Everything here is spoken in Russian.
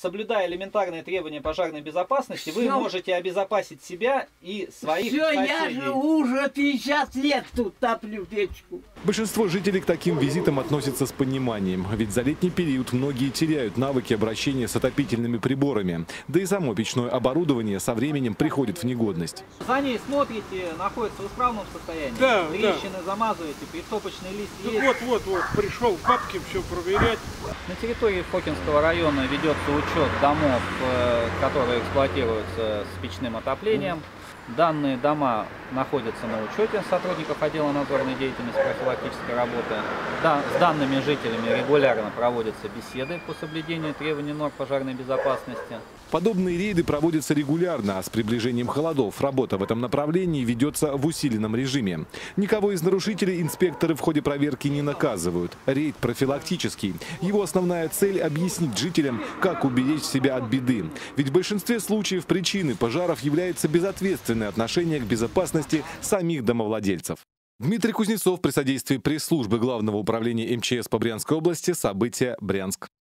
Соблюдая элементарные требования пожарной безопасности, вы Всё. можете обезопасить себя и своих Все, я живу уже 50 лет тут топлю печку. Большинство жителей к таким визитам относятся с пониманием, ведь за летний период многие теряют навыки обращения с отопительными приборами, да и само печное оборудование со временем приходит в негодность. За ней смотрите, находится в исправном состоянии. Да, Трещины замазываете, притопочный лист Ну есть. вот, вот, вот, пришел к бабке все проверять. На территории Фокинского района ведется учет домов, э, которые эксплуатируются с печным отоплением. Данные дома находятся на учете сотрудников отдела надзорной деятельности профилактической работы. Да, с данными жителями регулярно проводятся беседы по соблюдению требований норм пожарной безопасности. Подобные рейды проводятся регулярно, а с приближением холодов работа в этом направлении ведется в усиленном режиме. Никого из нарушителей инспекторы в ходе проверки не наказывают. Рейд профилактический. Его основная цель – объяснить жителям, как уберечь себя от беды. Ведь в большинстве случаев причиной пожаров является безответственное отношение к безопасности самих домовладельцев. Дмитрий Кузнецов при содействии пресс-службы Главного управления МЧС по Брянской области. События Брянск.